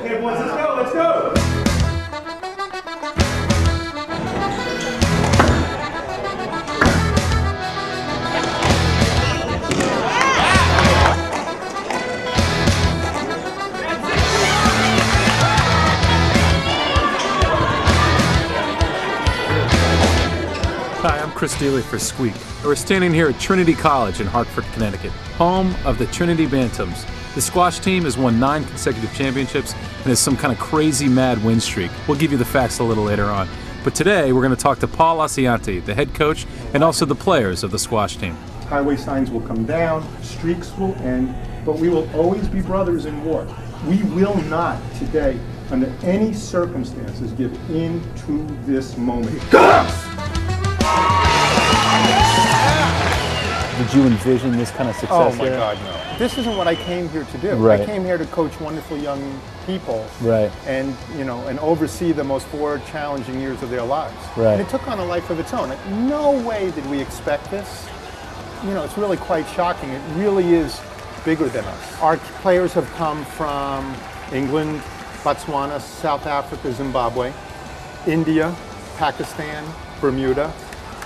Okay, boys, let's go, let's go. Hi, I'm Chris Dealey for Sqweek. We're standing here at Trinity College in Hartford, Connecticut, home of the Trinity Bantams. The squash team has won nine consecutive championships and has some kind of crazy mad win streak. We'll give you the facts a little later on. But today we're going to talk to Paul Assaiante, the head coach, and also the players of the squash team. highway signs will come down, streaks will end, but we will always be brothers in war. We will not today, under any circumstances, give in to this moment. Did you envision this kind of success? Oh my here? God, no. This isn't what I came here to do. Right. I came here to coach wonderful young people. Right. And you know, and oversee the most four challenging years of their lives. Right. And it took on a life of its own. No way did we expect this. You know, it's really quite shocking. It really is bigger than us. Our players have come from England, Botswana, South Africa, Zimbabwe, India, Pakistan, Bermuda,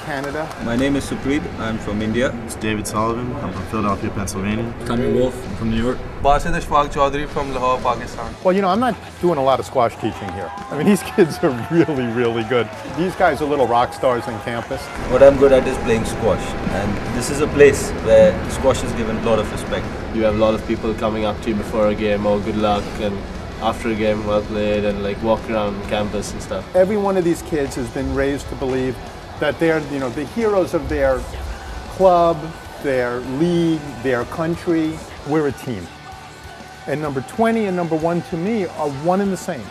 Canada, My name is Supreet. I'm from India. It's David Sullivan. I'm from Philadelphia, Pennsylvania. Tommy Wolf from New York. Basit Ishfaq Chaudhary from Lahore, Pakistan. Well, you know, I'm not doing a lot of squash teaching here. I mean, these kids are really, really good. These guys are little rock stars on campus. What I'm good at is playing squash, and this is a place where squash is given a lot of respect. you have a lot of people coming up to you before a game, oh, good luck, and after a game, well played, and like walk around campus and stuff. Every one of these kids has been raised to believe that they're, you know, the heroes of their club, their league, their country. We're a team. And number 20 and number one to me are one and the same.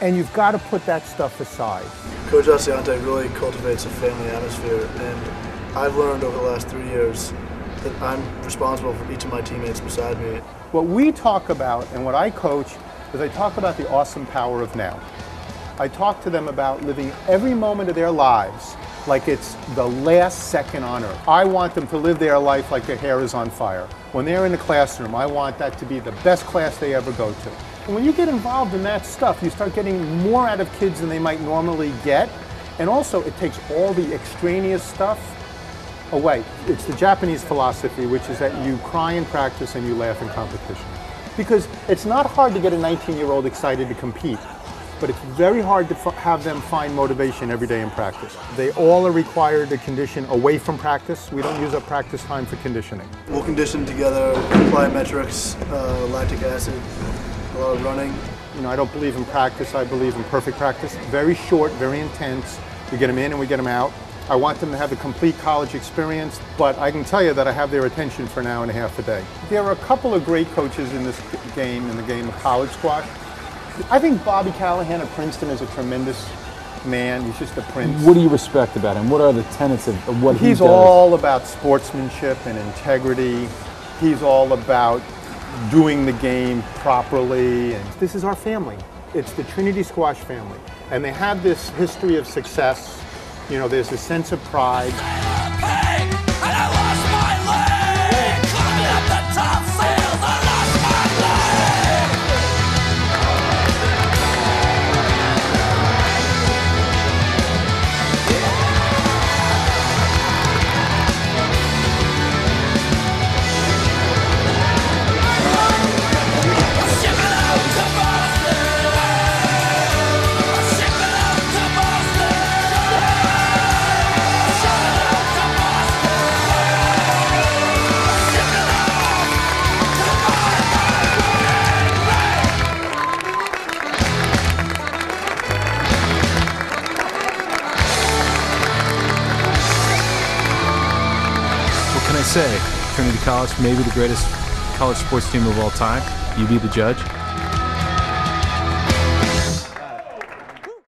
And you've got to put that stuff aside. Coach Assaiante really cultivates a family atmosphere, and I've learned over the last three years that I'm responsible for each of my teammates beside me. What we talk about and what I coach is I talk about the awesome power of now. I talk to them about living every moment of their lives like it's the last second on earth. I want them to live their life like their hair is on fire. When they're in the classroom, I want that to be the best class they ever go to. And when you get involved in that stuff, you start getting more out of kids than they might normally get. And also, it takes all the extraneous stuff away. It's the Japanese philosophy, which is that you cry in practice and you laugh in competition. Because it's not hard to get a 19 year old excited to compete, but it's very hard to f- have them find motivation every day in practice. They all are required to condition away from practice. We don't use up practice time for conditioning. We'll condition together, plyometrics, uh, lactic acid, a lot of running. You know, I don't believe in practice, I believe in perfect practice. Very short, very intense. We get them in and we get them out. I want them to have a complete college experience, but I can tell you that I have their attention for an hour and a half a day. There are a couple of great coaches in this game, in the game of college squash. I think Bobby Callahan of Princeton is a tremendous man. He's just a prince. What do you respect about him? What are the tenets of, of what he does? He's all about sportsmanship and integrity. He's all about doing the game properly. And this is our family. It's the Trinity Squash family. And they have this history of success. You know, there's a sense of pride. Say? Trinity College, maybe the greatest college sports team of all time. You be the judge.